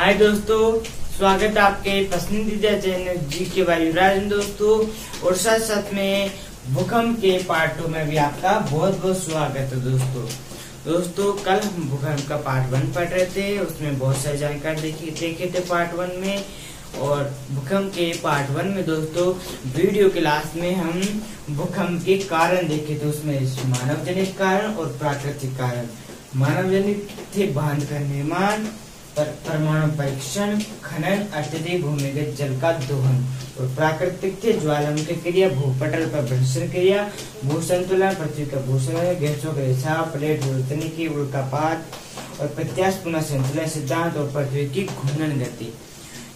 हाय दोस्तों, स्वागत है आपके पसंदीदा चैनल जी के भाई युवराज दोस्तों, और साथ साथ में भूकंप के पार्ट टू में भी आपका बहुत बहुत स्वागत है दोस्तों। दोस्तों, कल हम भूकंप का पार्ट वन पढ़ रहे थे, उसमें बहुत सारी जानकारी देखी, देखे थे पार्ट वन में, और भूकंप के पार्ट वन में दोस्तों, वीडियो के लास्ट में हम भूकंप के कारण देखे थे, उसमें मानव जनित कारण और प्राकृतिक कारण। मानव जनित थे बाँध का निर्माण परमाणु परीक्षण, खनन अत्यधिक भूमिगत जल का दोहन और प्राकृतिक थे ज्वालामुखी क्रिया, भूपटल पर भ्रंशन क्रिया भूसंतुलन पृथ्वी का भूषण, गैसों का रिसाव, प्लेट विवर्तन की उल्कापात और प्रत्याश पुनः संतुलन सिद्धांत और पृथ्वी की घूर्णन गति।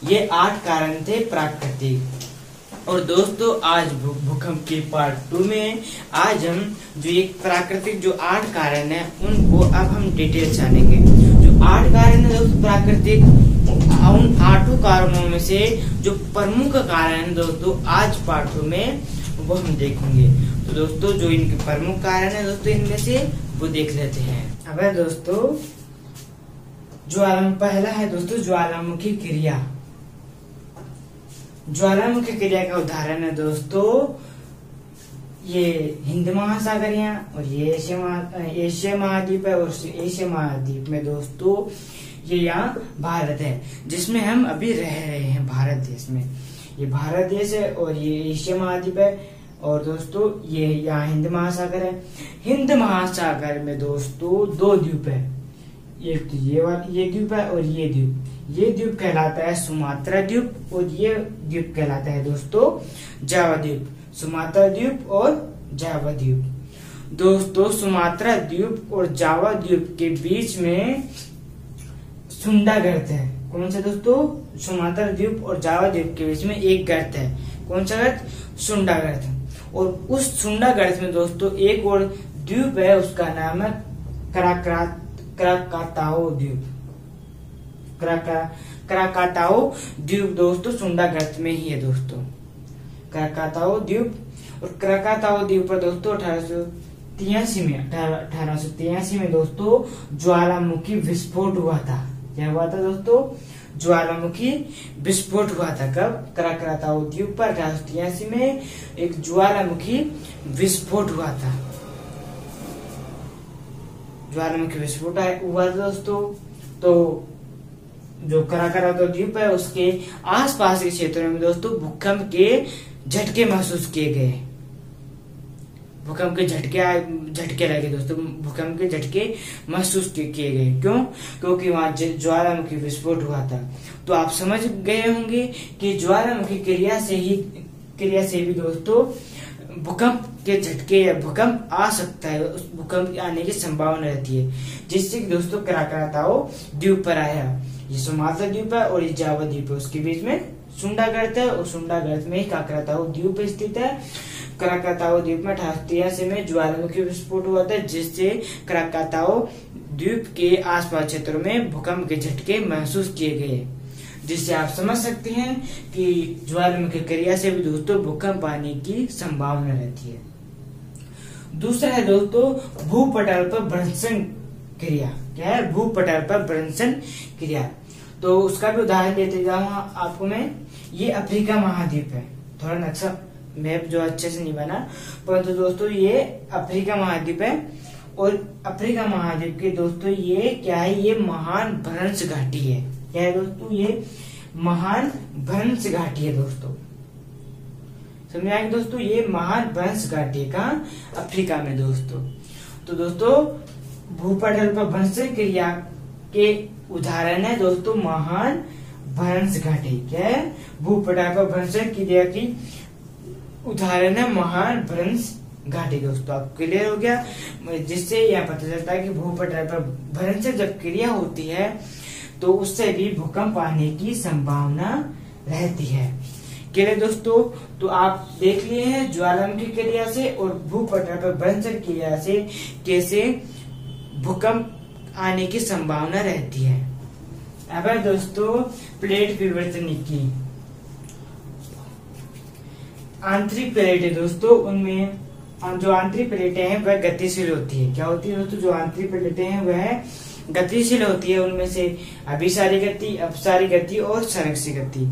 ये आठ कारण थे प्राकृतिक। और दोस्तों, आज भूकंप के पार्ट टू में आज हम जो एक प्राकृतिक जो आठ कारण है, उनको अब हम डिटेल जानेंगे। आठ कारण है दोस्तों प्राकृतिक, उन आठों कारणों में से जो प्रमुख कारण है दोस्तों, आज टू में वो हम देखेंगे। तो दोस्तों, जो इनके प्रमुख कारण है दोस्तों, इनमें से वो देख लेते हैं। अब है दोस्तों ज्वाला पहला है दोस्तों, ज्वालामुखी क्रिया। ज्वालामुखी क्रिया का उदाहरण है दोस्तों ये हिंद महासागर यहाँ और ये एशिया महा एशिया महाद्वीप है और एशिया महाद्वीप में दोस्तों ये यहाँ भारत है, जिसमें हम अभी रह रहे हैं भारत देश में। ये भारत देश है और ये एशिया महाद्वीप है और दोस्तों ये यहाँ हिंद महासागर है। हिंद महासागर में दोस्तों दो द्वीप है। एक तो ये वाला, ये द्वीप है और ये द्वीप। ये द्वीप कहलाता है सुमात्रा द्वीप और ये द्वीप कहलाता है दोस्तों जावा द्वीप। सुमात्रा द्वीप और जावा द्वीप। दोस्तों, सुमात्रा द्वीप और जावा द्वीप के बीच में सुंडा गर्त है। कौन सा दोस्तों? सुमात्रा द्वीप और जावा द्वीप के बीच में एक गर्त है। कौन सा गर्त? सुंडा गर्त। और उस सुंडा गर्त में दोस्तों, एक और द्वीप है, उसका नाम है कराक्रात क्राकाताओ द्वीप। क्राकाताओ द्वीप दोस्तों, सुंडा गर्त में ही है दोस्तों। क्राकाताओ द्वीप और क्राकाताओ द्वीप पर दोस्तों अठारह तिरासी में, अठारह सौ तिरासी में दोस्तों ज्वालामुखी विस्फोट हुआ था। क्या हुआ था दोस्तों? ज्वालामुखी विस्फोट हुआ था कब? क्राकाताओ द्वीप पर अठारह सौ तिरासी में एक ज्वालामुखी विस्फोट हुआ था। ज्वालामुखी विस्फोट हुआ था दोस्तों। तो जो कराकरा द्वीप है, उसके आसपास के क्षेत्रों में दोस्तों भूकंप के झटके महसूस किए गए। भूकंप के झटके झटके लगे दोस्तों, भूकंप के झटके महसूस किए गए। क्यों? क्योंकि वहाँ ज्वालामुखी विस्फोट हुआ था। तो आप समझ गए होंगे कि ज्वालामुखी क्रिया से ही, क्रिया से भी दोस्तों, भूकंप के झटके या भूकंप आ सकता है, उस भूकंप आने की संभावना रहती है, जिससे दोस्तों कराकराताओ द्वीप पर आया। ये सुमात्रा द्वीप है और ये जावा द्वीप है। उसके बीच में सुंडा गर्त है और सुंडा गर्त में ही काकराताओ द्वीप स्थित है। कराकाताओ द्वीप में अठासी में ज्वालामुखी विस्फोट हुआ था, जिससे कराकाताओ द्वीप के आसपास क्षेत्रों में भूकंप के झटके महसूस किए गए। जिससे आप समझ सकते हैं कि ज्वालामुखी क्रिया से भी दोस्तों भूकंप आने की संभावना रहती है। दूसरा है दोस्तों, भूपटल पर भ्रंशन क्रिया। क्या है? भूपटल पर भ्रंशन क्रिया। तो उसका भी उदाहरण देते जाऊँ आपको मैं। ये अफ्रीका महाद्वीप है। थोड़ा नक्शा मैप जो अच्छे से नहीं बना, परंतु तो दोस्तों ये अफ्रीका महाद्वीप है, और अफ्रीका महाद्वीप के दोस्तों ये क्या है, ये महान भ्रंश घाटी है। क्या है दोस्तों, ये महान भ्रंश घाटी है दोस्तों। समझ आएँगे दोस्तों, ये महान भ्रंश घाटी का अफ्रीका में दोस्तों। तो दोस्तों, भूपटल पर भ्रंश क्रिया के उदाहरण है दोस्तों, महान भ्रंश घाटी, क्या? भूपटल पर भ्रंश क्रिया की उदाहरण है, महान भ्रंश घाटी दोस्तों आप क्लियर हो गया। जिससे यह पता चलता है कि भूपटल पर भ्रंश जब क्रिया होती है तो उससे भी भूकंप आने की संभावना रहती है। क्लियर दोस्तों? तो आप देख लिए हैं ज्वालामुखी क्रिया से और भूपटल पर भ्रंश क्रिया से कैसे भूकंप आने की संभावना रहती है। अब है दोस्तों प्लेट विवर्तन की। आंतरिक प्लेट है दोस्तों, उनमें जो आंतरिक प्लेटें हैं, वह गतिशील होती है। क्या होती है दोस्तों? जो आंतरिक प्लेटें हैं, वह गतिशील होती है। उनमें से अभिसारी गति, अपसारी गति और संरक्षी गति।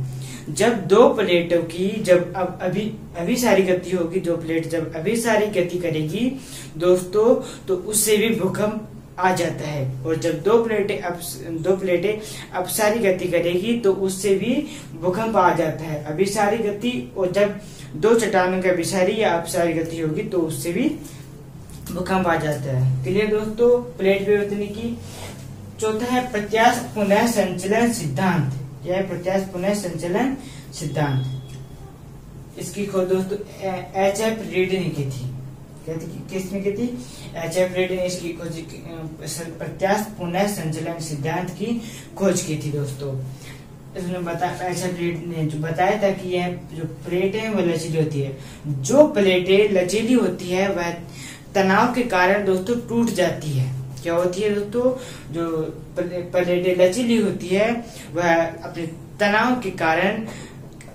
जब दो प्लेटों की जब अब अभी अभिसारी गति होगी, दो प्लेट जब अभिसारी गति करेगी, दोस्तों तो उससे भी भूकंप आ जाता है। और जब दो प्लेटें दो प्लेटें अपसारी गति करेगी तो उससे भी भूकंप आ जाता है। अभिसारी गति, और जब दो चट्टानों की अभिसारी या अपसारी गति होगी तो उससे भी भूकंप आ जाता है। क्लियर दोस्तों? प्लेट विवर्तनी की चौथा है प्रत्याश पुनः संचलन सिद्धांत। यह प्रत्याश पुनः संचलन सिद्धांत। इसकी खोज दोस्तों एच एफ़ रीड ने की थी। कहती किसने की थी एच एफ़ रेड ने इसकी खोज प्रत्याश पुनः संचलन सिद्धांत की खोज की थी दोस्तों। इसने बताया एच एफ़ रेड ने जो बताया था कि यह जो प्लेट है, वो लचीली होती है। जो प्लेटें लचीली होती है, वह तनाव के कारण दोस्तों टूट जाती है। क्या होती है दोस्तों? जो प्लेटें लचीली होती है, वह अपने तनाव के कारण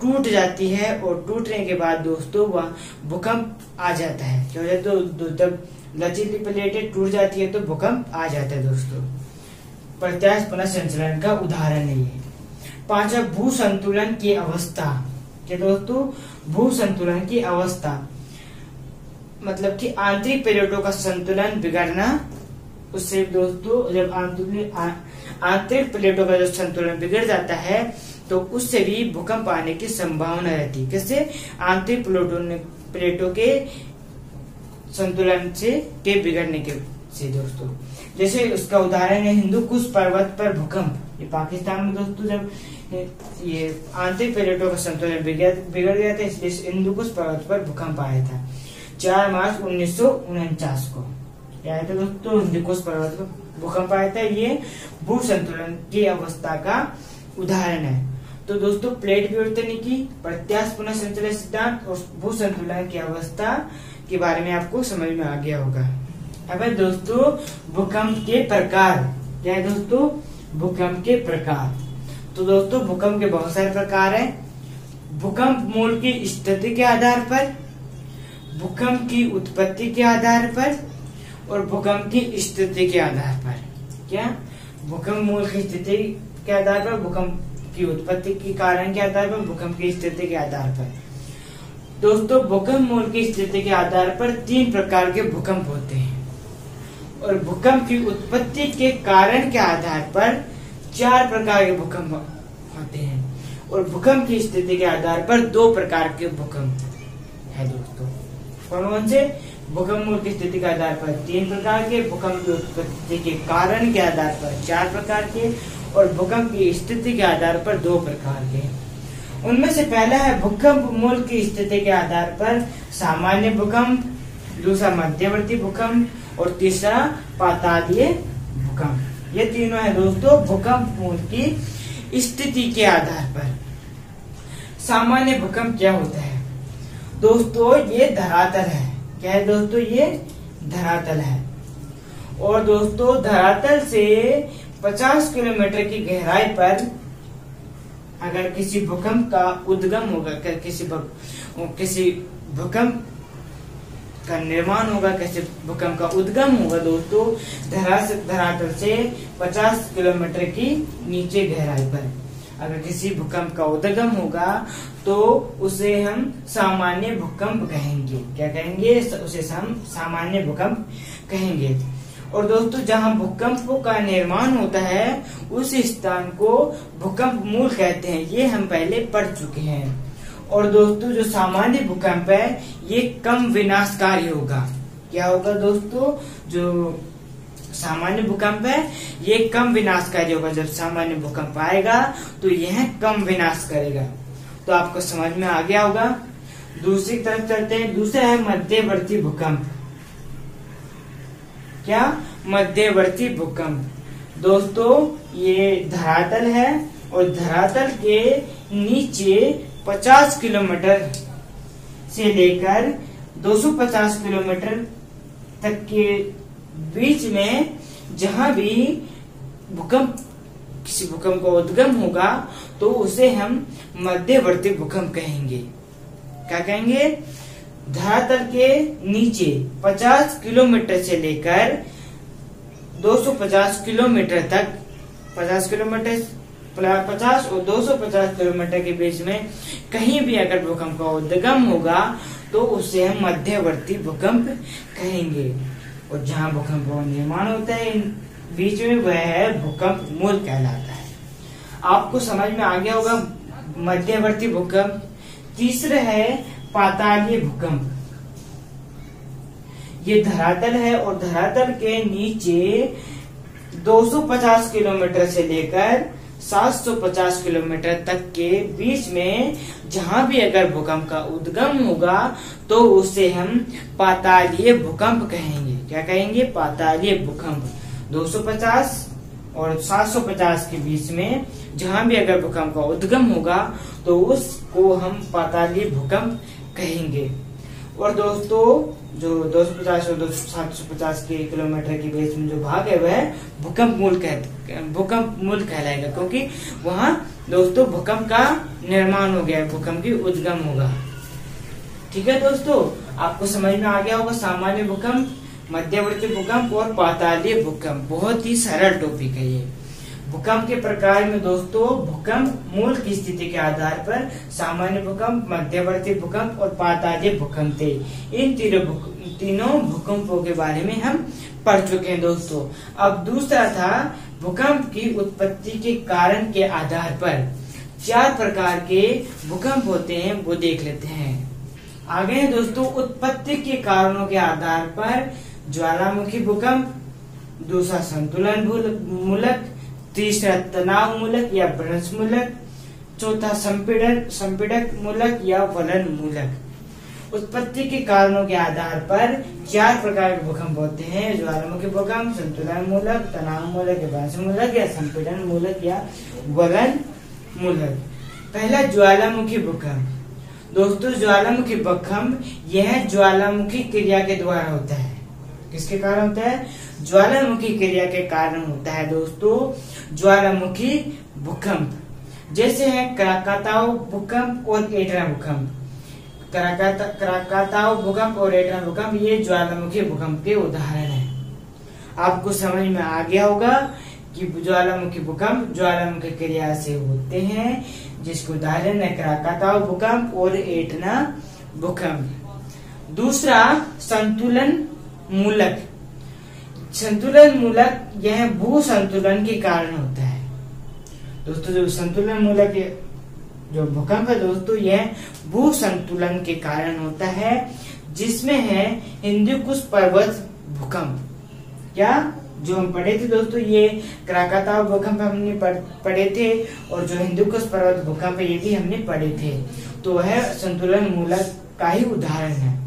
टूट जाती है और टूटने के बाद दोस्तों वह भूकंप आ जाता है। क्या जाता है? जब लचीली प्लेटें टूट जाती है तो भूकंप आ जाता है दोस्तों। प्रत्याश पुनः संचलन का उदाहरण है पांचवा भू संतुलन की अवस्था। क्या दोस्तों? भू संतुलन की अवस्था। मतलब कि आंतरिक प्लेटों का संतुलन बिगड़ना, उससे दोस्तों जब आंतरिक प्लेटों का जो संतुलन बिगड़ जाता है तो उससे भी भूकंप आने की संभावना रहती है। कैसे आंतरिक प्लेटों प्लेटों के संतुलन से, के बिगड़ने के से दोस्तों। जैसे उसका उदाहरण है, हिंदू कुश पर्वत पर भूकंप। ये पाकिस्तान में दोस्तों जब, ये आंतरिक प्लेटों का संतुलन बिगड़ गया था, इसलिए हिंदू कुश पर्वत पर भूकंप आया था। चार मार्च उन्नीस सौ उनचास को। आया था दोस्तों? हिंदू कुश पर्वत पर भूकंप आया था। ये भू संतुलन की अवस्था का उदाहरण है। तो दोस्तों, प्लेट विवर्तन की प्रत्याश पुनः संचलन सिद्धांत और भू संतुलन की अवस्था के बारे में आपको समझ में आ गया होगा। अब दोस्तों, भूकंप के प्रकार। क्या है दोस्तों? भूकंप के प्रकार। तो दोस्तों, भूकंप के बहुत सारे प्रकार हैं। भूकंप मूल की स्थिति के आधार पर, भूकंप की उत्पत्ति के आधार पर और भूकंप की स्थिति के आधार पर। क्या? भूकंप मूल की स्थिति के आधार पर, भूकंप की उत्पत्ति के कारण के आधार पर, भूकंप की स्थिति के आधार पर। दोस्तों, भूकंप मूल की स्थिति के आधार पर तीन प्रकार के भूकंप होते हैं। और भूकंप की उत्पत्ति के कारण के आधार पर चार प्रकार के भूकंप होते हैं। और भूकंप की स्थिति के आधार पर दो प्रकार के भूकंप है दोस्तों। कौन कौन से? भूकंप मूल की स्थिति के आधार पर तीन प्रकार के, भूकंप की उत्पत्ति के कारण के आधार पर चार प्रकार के और भूकंप की स्थिति के आधार पर दो प्रकार के उनमें से पहला है भूकंप मूल की स्थिति के आधार पर सामान्य भूकंप, दूसरा मध्यवर्ती भूकंप और तीसरा पातालीय भूकंप। ये तीनों है दोस्तों, भूकंप मूल की स्थिति के आधार पर। सामान्य भूकंप क्या होता है? दोस्तों, ये धरातल है। क्या है दोस्तों, ये धरातल है। और दोस्तों, धरातल से 50 किलोमीटर की गहराई पर अगर किसी भूकंप का उद्गम होगा किसी किसी भूकंप का निर्माण होगा, कैसे भूकंप का उद्गम होगा दोस्तों धरा से धरातल से 50 किलोमीटर की नीचे गहराई पर। अगर किसी भूकंप का उद्गम होगा तो उसे हम सामान्य भूकंप कहेंगे। क्या कहेंगे? उसे हम सामान्य भूकंप कहेंगे। और दोस्तों, जहाँ भूकंप का निर्माण होता है, उस स्थान को भूकंप मूल कहते हैं। ये हम पहले पढ़ चुके हैं। और दोस्तों, जो सामान्य भूकंप है, ये कम विनाशकारी होगा। क्या होगा दोस्तों? जो सामान्य भूकंप है, ये कम विनाशकारी होगा। जब सामान्य भूकंप आएगा तो यह कम विनाश करेगा। तो आपको समझ में आ गया होगा। दूसरी तरफ़ चलते हैं। दूसरा है मध्यवर्ती भूकंप। क्या? मध्यवर्ती भूकंप। दोस्तों, ये धरातल है और धरातल के नीचे 50 किलोमीटर से लेकर 250 किलोमीटर तक के बीच में जहाँ भी भूकंप, किसी भूकंप का उद्गम होगा तो उसे हम मध्यवर्ती भूकंप कहेंगे। क्या कहेंगे? धरातल के नीचे 50 किलोमीटर से लेकर 250 किलोमीटर तक 50 किलोमीटर 50 और 250 किलोमीटर के बीच में कहीं भी अगर भूकंप का उद्गम होगा तो उसे हम मध्यवर्ती भूकंप कहेंगे। और जहाँ भूकंप का निर्माण होता है बीच में वह है भूकंप मूल कहलाता है। आपको समझ में आ गया होगा, मध्यवर्ती भूकंप। तीसरा है पातालीय भूकंप। ये धरातल है और धरातल के नीचे 250 किलोमीटर से लेकर 750 किलोमीटर तक के बीच में जहाँ भी अगर भूकंप का उद्गम होगा तो उसे हम पातालीय भूकंप कहेंगे। क्या कहेंगे? पातालीय भूकंप। 250 और 750 के बीच में जहाँ भी अगर भूकंप का उद्गम होगा तो उसको हम पातालीय भूकंप कहेंगे। और दोस्तों, जो 250 और 750 के किलोमीटर के बीच में जो भाग है, वह भूकंप मूल कह भूकंप मूल कहलाएगा, क्योंकि वहाँ दोस्तों भूकंप का निर्माण हो गया, भूकंप की उद्गम होगा। ठीक है दोस्तों, आपको समझ में आ गया होगा, सामान्य भूकंप, मध्यवर्ती भूकंप और पातालीय भूकंप। बहुत ही सरल टॉपिक है ये। भूकंप के प्रकार में दोस्तों, भूकंप मूल की स्थिति के आधार पर सामान्य भूकंप, मध्यवर्ती भूकंप और पातालीय भूकंप थे। इन तीनों तीनों भूकंपों के बारे में हम पढ़ चुके हैं दोस्तों। अब दूसरा था भूकंप की उत्पत्ति के कारण के आधार पर। चार प्रकार के भूकंप होते हैं, वो देख लेते हैं। आगे दोस्तों, उत्पत्ति के कारणों के आधार पर ज्वालामुखी भूकंप, दूसरा संतुलन मूलक तीसरा तनाव मूलक या भ्रंश मूलक, चौथा संपीड़क संपीड़क मूलक या वलन मूलक। उत्पत्ति के कारणों के आधार पर चार प्रकार के भूकंप होते हैं ज्वालामुखी भूकंप, संतुलन मूलक, तनाव मूलक या भ्रंश मूलक या संपीड़न मूलक या वलन मूलक। पहला ज्वालामुखी भूकंप। दोस्तों, ज्वालामुखी भूकंप यह ज्वालामुखी क्रिया के द्वारा होता है। किसके कारण होता है? ज्वालामुखी क्रिया के कारण होता है दोस्तों, ज्वालामुखी भूकंप। जैसे है कराकाताओ भूकंप और एटरा भूकंप। कराकाताओ भूकंप और एटरा भूकंप, ये ज्वालामुखी भूकंप के उदाहरण है। आपको समझ में आ गया होगा कि ज्वालामुखी भूकंप ज्वालामुखी क्रिया से होते हैं, जिसके उदाहरण है कराकाताओ भूकंप और एटना भूकंप। दूसरा, संतुलन मूलक। संतुलन मूलक यह भू संतुलन के कारण होता है। दोस्तों, जो संतुलन मूलक जो भूकंप है दोस्तों, यह भू संतुलन के कारण होता है, जिसमें है हिंदू कुश पर्वत भूकंप। क्या? जो हम पढ़े थे दोस्तों, ये क्राकाता भूकंप हमने पढ़े थे, और जो हिंदू कुश पर्वत भूकंप ये भी हमने पढ़े थे। तो वह संतुलन मूलक का ही उदाहरण है।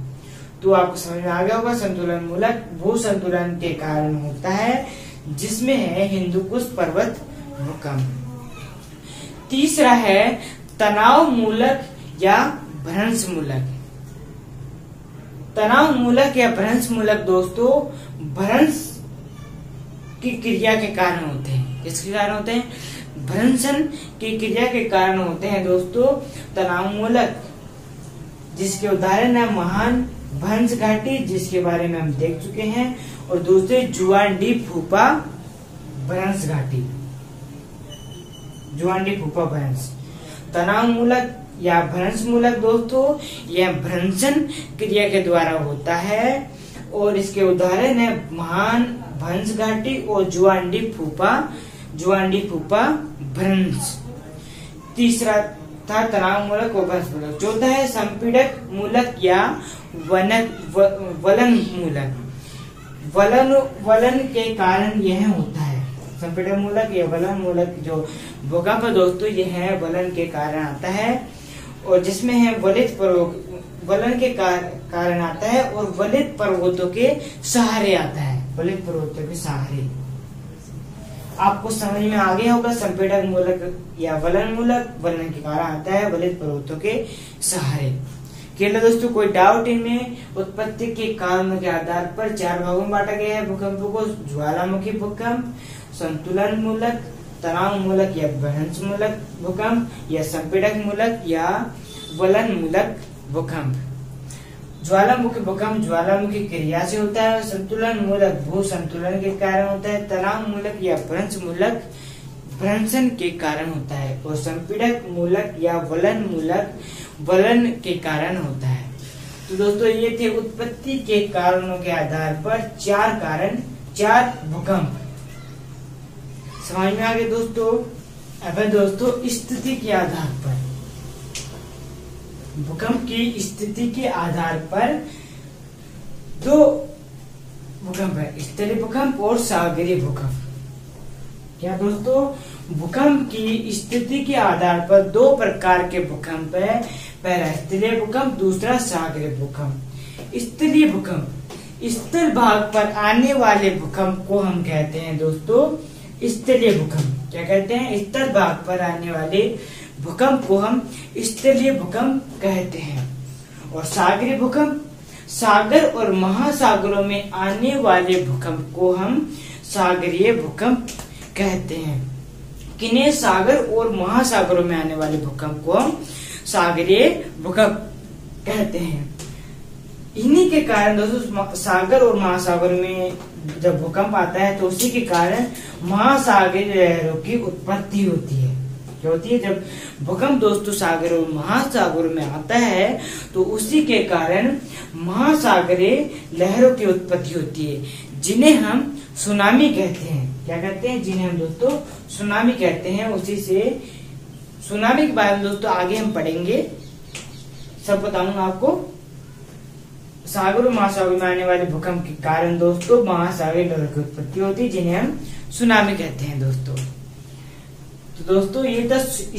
तो आपको समझ में आ गया होगा, संतुलन मूलक भू संतुलन के कारण होता है, जिसमें है हिंदू कुश पर्वत भूकंप। तीसरा है तनाव मूलक या भ्रंश मूलक। तनाव मूलक या भ्रंश मूलक दोस्तों, भ्रंश की क्रिया के कारण होते हैं। किसके कारण होते हैं? भ्रंशन की क्रिया के कारण होते हैं दोस्तों, तनाव मूलक, जिसके उदाहरण है महान भंस घाटी, जिसके बारे में हम देख चुके हैं, और दूसरे जुआंडी फूपा भ्रंश घाटी। जुआंडी फूपा भ्रंश तनाव मूलक या भ्रंश मूलक दोस्तों, यह भ्रंशन क्रिया के द्वारा होता है, और इसके उदाहरण है महान भंस घाटी और जुआंडी फूपा जुआंडी फूपा भ्रंश तीसरा था तनाव मूलक और भ्रंश मूलक चौथा है संपीड़क मूलक या वनक व, वलन मूलक। वलन वलन के कारण यह होता है। संपीड़न मूलक या वलन मूलक जो भूकंप दोस्तों यह है वलन के कारण आता है। और जिसमें है वलित पर्वत वलन के कार, कारण आता है और वलित पर्वतों के सहारे आता है। वलित पर्वतों के सहारे। आपको समझ में आ गया होगा संपीड़क मूलक या वलन मूलक वलन के कारण आता है वलित पर्वतों के सहारे। केवल दोस्तों, कोई डाउट इनमें उत्पत्ति के कारणों के आधार पर चार भागों में बांटा गया है भूकंप को, ज्वालामुखी भूकंप, संतुलन मूलक, तनाव मूलक या बहंस मूलक भूकंप, या संपीड़क मूलक या वलन मूलक भूकंप। ज्वालामुखी भूकंप ज्वालामुखी क्रिया से होता है, संतुलन मूलक भू संतुलन के कारण होता है, तनाव मूलक या भ्रंश मूलक भ्रंशन के कारण होता है और संपीड़क मूलक या वलन मूलक वलन के कारण होता है। तो दोस्तों, ये थे उत्पत्ति के कारणों के आधार पर चार कारण, चार भूकंप। समझ में आ गए दोस्तों? अब दोस्तों, स्थिति के आधार पर। भूकंप की स्थिति के आधार पर दो भूकंप है, स्थलीय भूकंप और सागरीय भूकंप। क्या दोस्तों? भूकंप की स्थिति के आधार पर दो प्रकार के भूकंप है पहला स्थलीय भूकंप, दूसरा सागरीय भूकंप। स्थलीय भूकंप। स्थल भाग पर आने वाले भूकंप को हम कहते हैं दोस्तों, स्थलीय भूकंप। क्या कहते हैं? स्थल भाग पर आने वाले भूकंप को हम स्थलीय भूकंप कहते हैं। और सागरीय भूकंप? सागर और महासागरों में आने वाले भूकंप को हम सागरीय भूकंप कहते हैं। किन्हें सागर और महासागरों में आने वाले भूकंप को हम सागरीय भूकंप कहते हैं। इन्हीं के कारण दोस्तों सागर और महासागर में जब भूकंप आता है तो उसी के कारण महासागरीय लहरों की उत्पत्ति होती है। क्या होती है? जब भूकंप दोस्तों, सागर और महासागर में आता है तो उसी के कारण महासागरीय लहरों की उत्पत्ति होती है, जिन्हें हम सुनामी कहते हैं। क्या कहते हैं? जिन्हें हम दोस्तों सुनामी कहते हैं, उसी से सुनामी के बारे में दोस्तों आगे हम पढ़ेंगे। सब बताऊँगा आपको। सागर और महासागर में आने वाले भूकंप के कारण दोस्तों महासागर डर की उत्पत्ति होती है, जिन्हें हम सुनामी कहते हैं दोस्तों। तो दोस्तों ये दस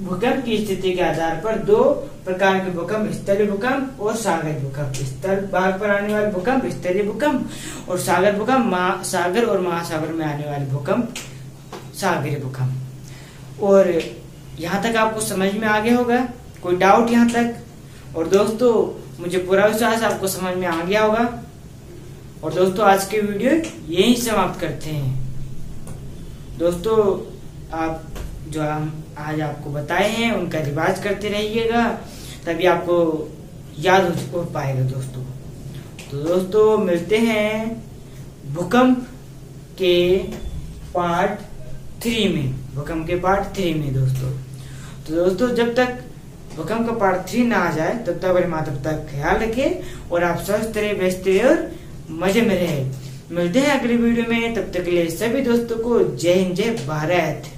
भूकंप की स्थिति के आधार पर दो प्रकार के भूकंप, स्थलीय भूकंप और सागर भूकंप। स्थल भाग पर आने वाले भूकंप, स्थलीय भूकंप और सागर भूकंप सागर और महासागर में आने वाले भूकंप, सागरीय भूकंप। और यहाँ तक आपको समझ में आ गया होगा, कोई डाउट यहाँ तक? और दोस्तों, मुझे पूरा विश्वास आपको समझ में आ गया होगा। और दोस्तों, आज के वीडियो यही समाप्त करते हैं। दोस्तों, आप जो हम आज आपको बताए हैं, उनका रिवाज करते रहिएगा, तभी आपको याद हो पाएगा दोस्तों। तो दोस्तों, मिलते हैं भूकंप के पार्ट थ्री में। भूकंप के पार्ट थ्री में दोस्तों। तो दोस्तों, जब तक भूकंप का पार्ट थ्री ना आ जाए, तब तक अपने माता पिता का ख्याल रखें और आप स्वस्थ रहे, व्यस्त रहे और मज़े में रहे। मिलते हैं अगले वीडियो में, तब तक के लिए सभी दोस्तों को जय हिंद, जय भारत।